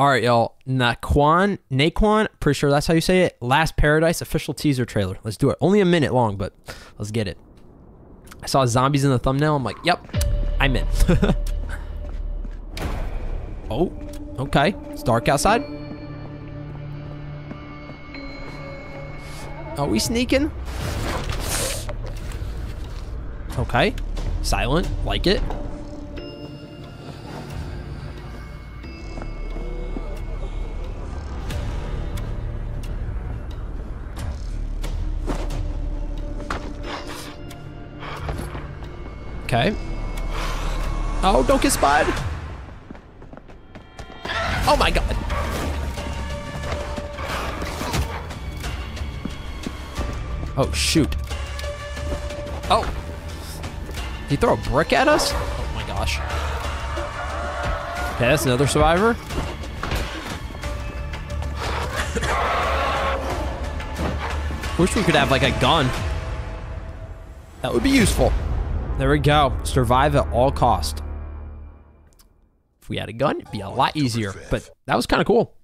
All right, y'all. Nakwon, Nakwon, pretty sure that's how you say it. Last Paradise official teaser trailer. Let's do it. Only a minute long, but let's get it. I saw zombies in the thumbnail. I'm like, yep, I'm in. oh, okay. It's dark outside. Are we sneaking? Okay. Silent. Like it. Okay. Oh, don't get spied. Oh my god. Oh, shoot. Oh. Did he throw a brick at us? Oh my gosh. Okay, that's another survivor. Wish we could have like a gun. That would be useful. There we go. Survive at all cost. If we had a gun, it'd be a lot easier. But that was kind of cool.